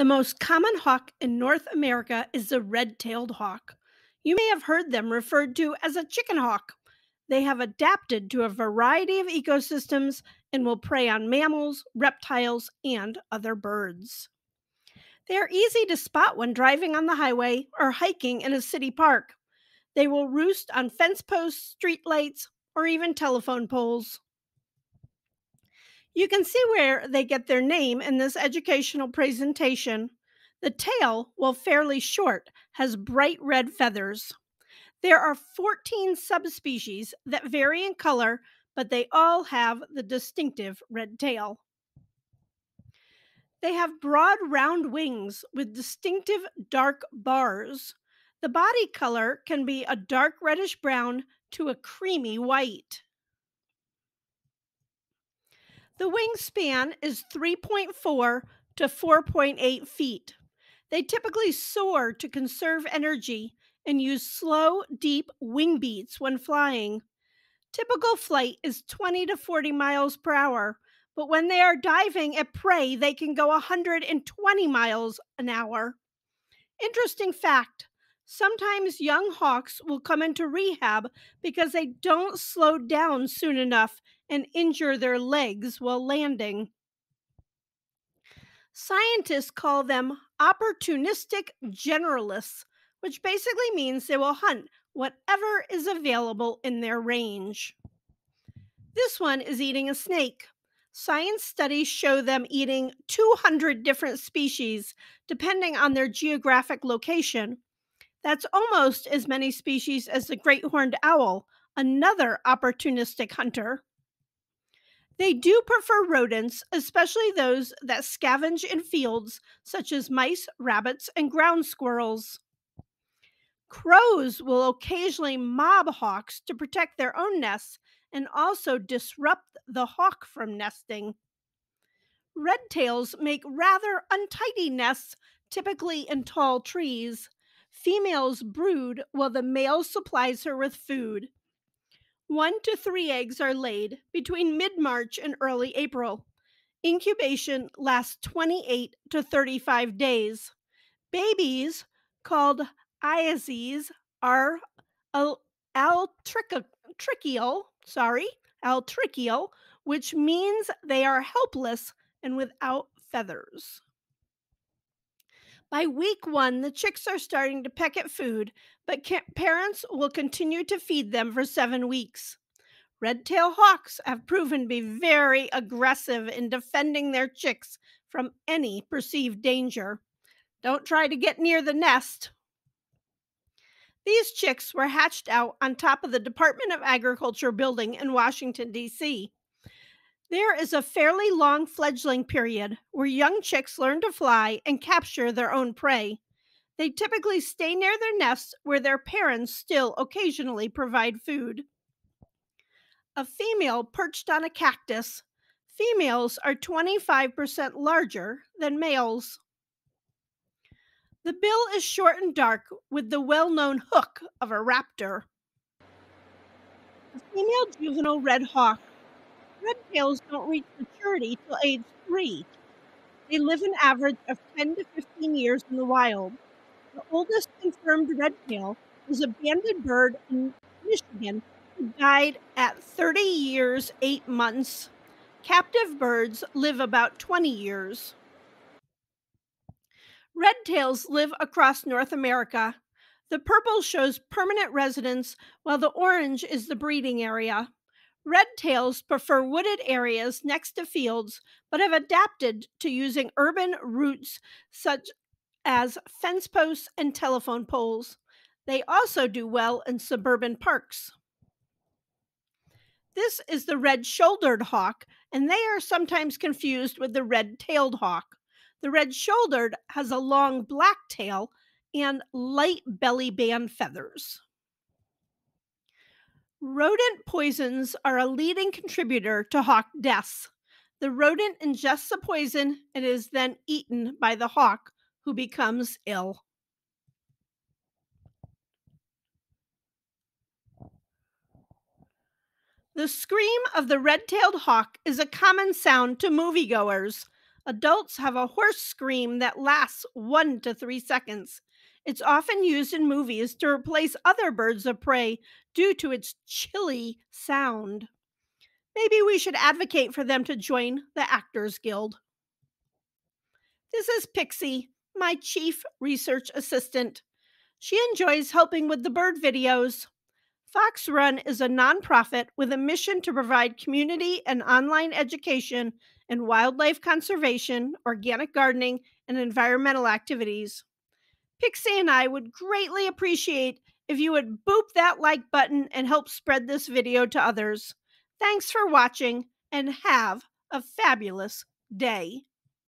The most common hawk in North America is the red tailed hawk. You may have heard them referred to as a chicken hawk. They have adapted to a variety of ecosystems and will prey on mammals, reptiles, and other birds. They are easy to spot when driving on the highway or hiking in a city park. They will roost on fence posts, streetlights, or even telephone poles. You can see where they get their name in this educational presentation. The tail, while fairly short, has bright red feathers. There are 14 subspecies that vary in color, but they all have the distinctive red tail. They have broad, round wings with distinctive dark bars. The body color can be a dark reddish brown to a creamy white. The wingspan is 3.4 to 4.8 feet. They typically soar to conserve energy and use slow, deep wing beats when flying. Typical flight is 20 to 40 miles per hour, but when they are diving at prey, they can go 120 miles an hour. Interesting fact sometimes young hawks will come into rehab because they don't slow down soon enough and injure their legs while landing. Scientists call them opportunistic generalists, which basically means they will hunt whatever is available in their range. This one is eating a snake. Science studies show them eating 200 different species depending on their geographic location. That's almost as many species as the great horned owl, another opportunistic hunter. They do prefer rodents, especially those that scavenge in fields, such as mice, rabbits, and ground squirrels. Crows will occasionally mob hawks to protect their own nests and also disrupt the hawk from nesting. Redtails make rather untidy nests, typically in tall trees. Females brood while the male supplies her with food. One to three eggs are laid between mid March and early April. Incubation lasts 28 to 35 days. Babies, called eyases, are altricial, sorry, altricial, which means they are helpless and without feathers. By week one, the chicks are starting to peck at food, but parents will continue to feed them for seven weeks. Red tail hawks have proven to be very aggressive in defending their chicks from any perceived danger. Don't try to get near the nest. These chicks were hatched out on top of the Department of Agriculture building in Washington, D.C. There is a fairly long fledgling period where young chicks learn to fly and capture their own prey. They typically stay near their nests where their parents still occasionally provide food. A female perched on a cactus. Females are 25% larger than males. The bill is short and dark with the well known hook of a raptor. A female juvenile red hawk Red tails don't reach maturity till age three. They live an average of 10 to 15 years in the wild. The oldest confirmed red tail was a banded bird in Michigan who died at 30 years, 8 months. Captive birds live about 20 years. Red tails live across North America. The purple shows permanent residence, while the orange is the breeding area. Red tails prefer wooded areas next to fields, but have adapted to using urban routes such as fence posts and telephone poles. They also do well in suburban parks. This is the red shouldered hawk, and they are sometimes confused with the red tailed hawk. The red shouldered has a long black tail and light belly band feathers. Rodent poisons are a leading contributor to hawk deaths. The rodent ingests the poison and is then eaten by the hawk, who becomes ill. The scream of the red tailed hawk is a common sound to moviegoers. Adults have a hoarse scream that lasts one to three seconds. It's often used in movies to replace other birds of prey due to its chilly sound. Maybe we should advocate for them to join the Actors Guild. This is Pixie, my chief research assistant. She enjoys helping with the bird videos. Fox Run is a nonprofit with a mission to provide community and online education in wildlife conservation, organic gardening, and environmental activities. Pixie and I would greatly appreciate if you would boop that like button and help spread this video to others. Thanks for watching and have a fabulous day.